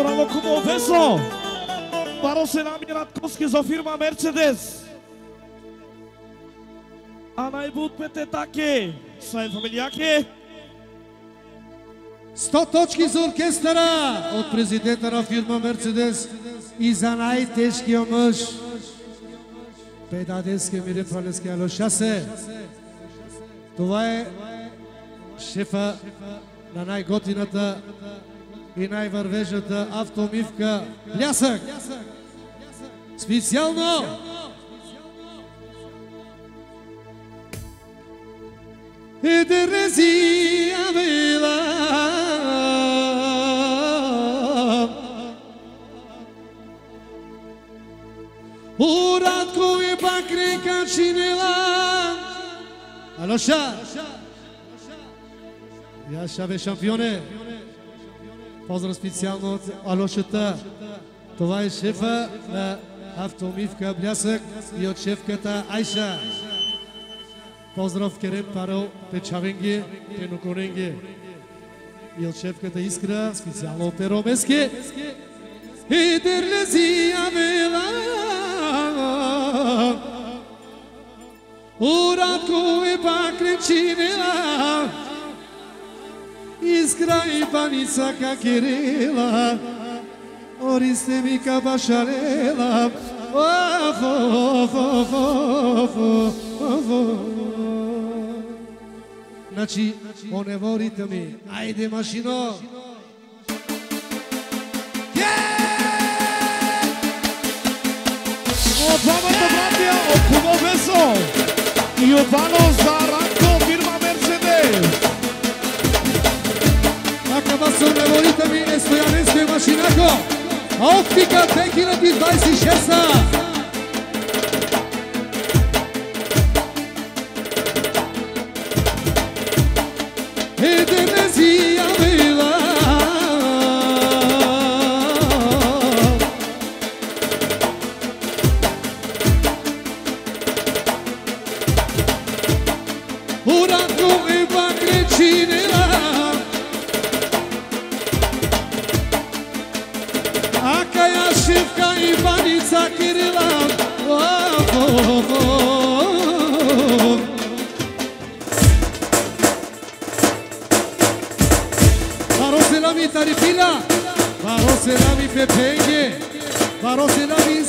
Зорано Кубо Весо. Паро се нами Радковски за фирма Мерцедес. А най-бутпете таке. Сайн фамилияке. 100 точки за оркестъра от президента на фирма Мерцедес и за най-тежкия мъж. Педаденския мире пралеския лошасе. Това е шефа на най-готината и най-вървежната автомивка Блясък. Специално Ederezi avela Uratko je bakreka činila Aloša Яша бе шампионе Поздрав специално от Алошата Това е шефа на автомивка Блясък и от шефката Айша. Поздрав Керем Парел Печавенги, Пенокоренги и от шефката Искра, специално от Еромески. И дерлези авела Уратко е пак речинела iz grajbanica ka kirela Oriste mi ka bašarela Of, of, of, of, of, of, Znači, one volite mi, ajde mašino! Yeah! Opama to bratio, opuma veso! I opano za Ranko firma Mercedes! Ба са оневорите ми е Стояненско и Машинако. Оптика 2026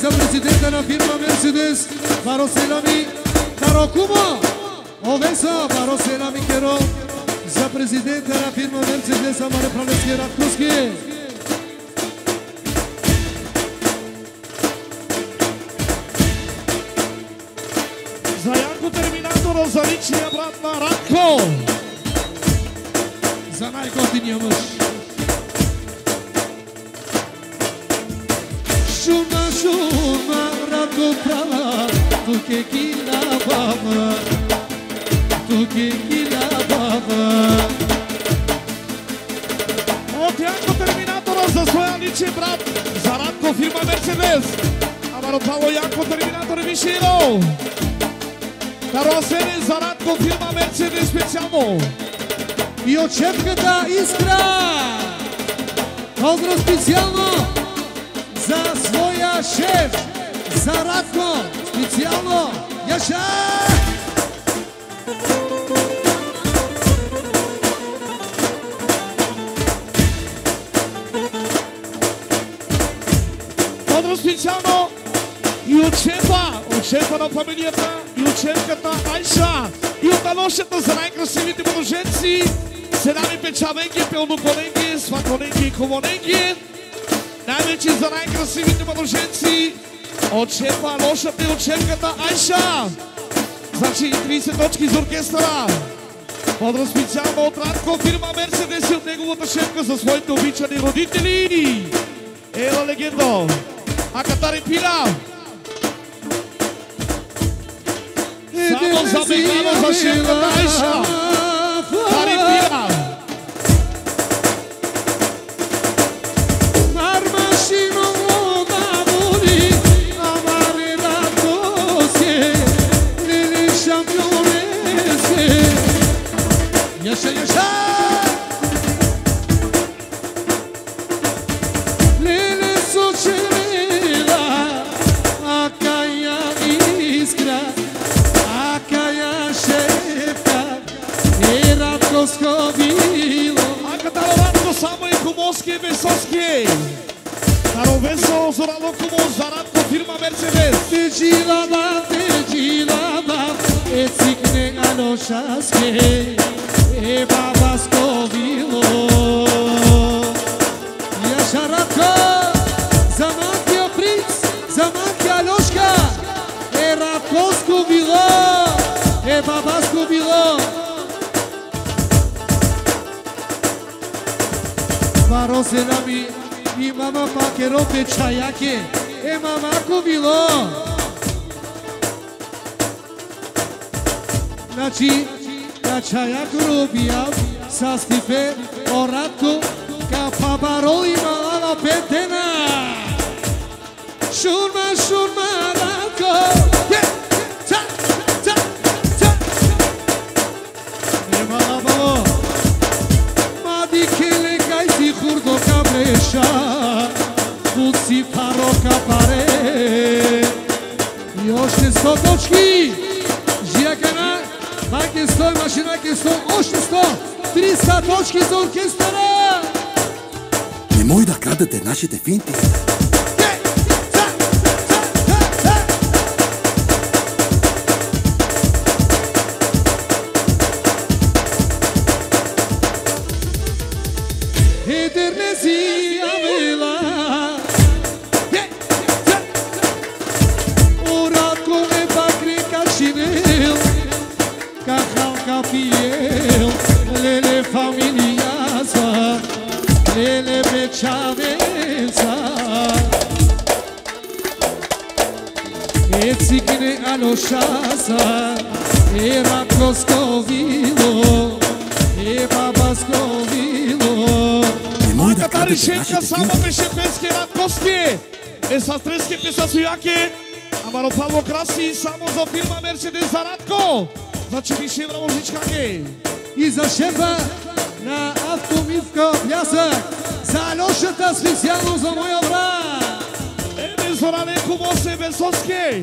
za prezidenta na firma Mercedes, Varoselami Tarokumo, Oveso, Gonzalitinha pra Baraco. Zanai, continuamos. Shuna, shuna, radu prava, tu que que lavava, tu que que lavava. Ontem a terminadoras da sua elite, Brad, Zarat confirma Mercedes. Agora o Paulo Iaco, terminator, Michiro. Каруасери за Радко фирма Мерцедес специално. И от шефката Искра! Поздрав специално за своя шеф, за Радко! Специално! Яша! Специално и от шефа, от шефа на фамилията, и от шефката Айша, и от Алошата за най-красивите младоженци, седами печавенки, пълноколенки, сваколенки и хубоненки, най-вече за най-красивите младоженци, от шефа и от Айша. Значи 30 точки за оркестъра. Поздрав специално от Радко, фирма Мерцедес и от неговата шефка за своите обичани родители. Ела легендо. А Катари Пила. Vamos aumentar nossa chega, baixa. Soski ve Soski. Sarove sol soralı kumuz zarat kofirma mercedes. Tecilada tecilada esik ne galoşas ke. E babas vilou. Варо се нами, и мама паке ропе чаяке, е мамако било. Значи, на чаяк робия, са стифе, оратко, ка пабаро и малала петена. Шурма, шурма, ратко, паре. И още сто точки. Жиякана, маке стой, машина ке стой, още сто. 300 точки за оркестъра. Немoj да крадете нашите финти. Aloşasa E rakosko vilo E babasko vilo Немoj да Катари крадете Шенка нашите само беше пески Радковски. Е с трески песа Суяки. Амаро Павло Краси само за фирма Мерцедес за Радко. Значи више браво жичкаки. и за шефа на автомивка плясък. За Алешата специално за моя брат. Еме Зоране Кумосе Весовски.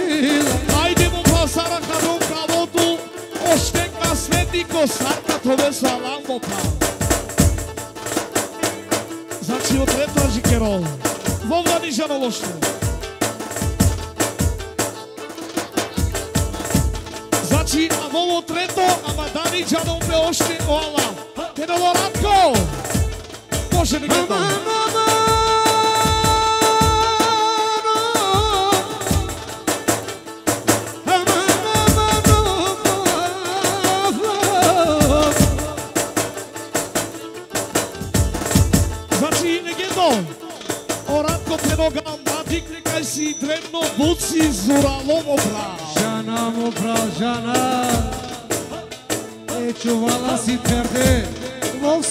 Леле, Айде му пасара кадон правото. Още късмети косарка това са ламбота. Значи от ретра жикеро. Вовна ни жанолоще. Значи, а вово трето, ама дани джаном бе още оала. Тедало Радко! Може ли Мама, Вов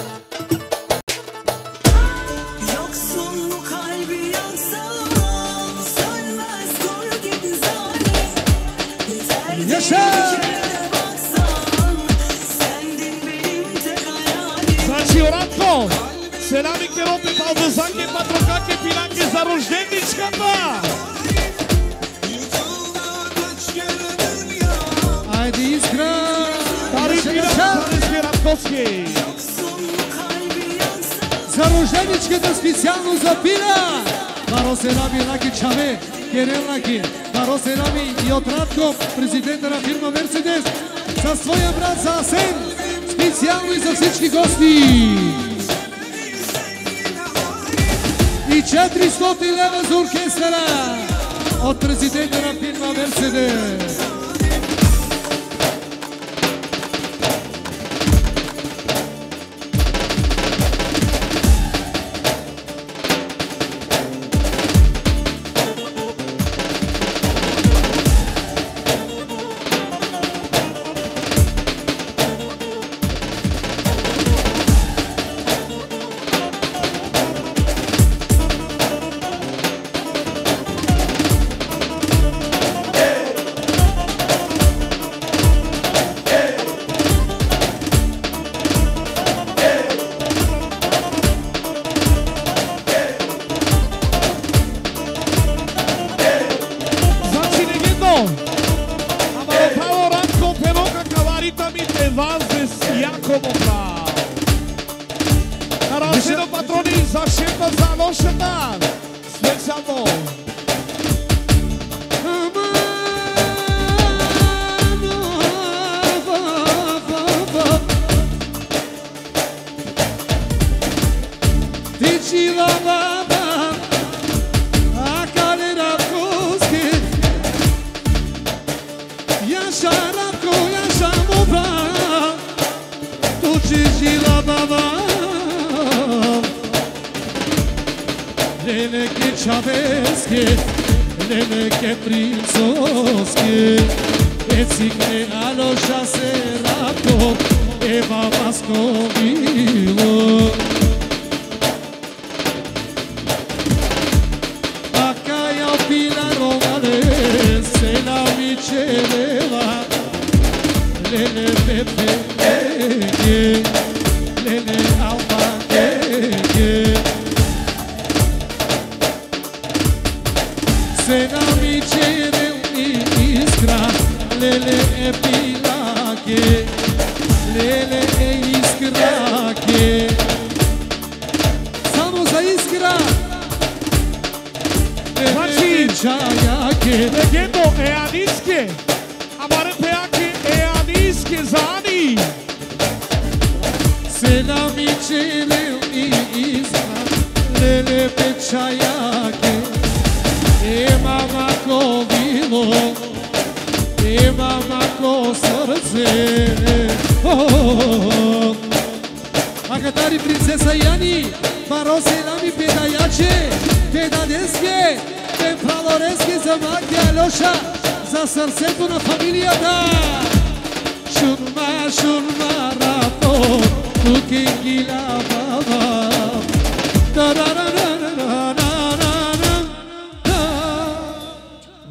Айде искра Пари Яша, пиран, яша. Парижки Радковски. Yoksun bu kalbi yaksan За рожденичката специално за Пина. Баро Серами Раки Чаве, Керел Раки, Баро Серами и от Радко, президента на фирма Мерцедес, за своя брат за Асен, Специално и за всички гости. И 400 лева за оркестъра от президента на фирма Мерседес. Solamente valses Jakobo Pau. Narodzeno patroni za 16 za 18. neneke čaveske, neneke princoske. Ecikne Aloša Serako, Eva Vasko Milo. Acá ya opina Rogales, se la micheleva, lele pepe, lele au Šajake Legendo é a Niske Amare Peake é a Niske Zani Selam e İzmir Lele Pechayake E mama ko E mama ko srce Oh, oh, oh, oh A cantare princesa Jani Paro selam i pedajače Pedadeske. Te flavoreske za magija Za srcetu na familija da Šunma, šunma, rapo Tukin gila baba Da.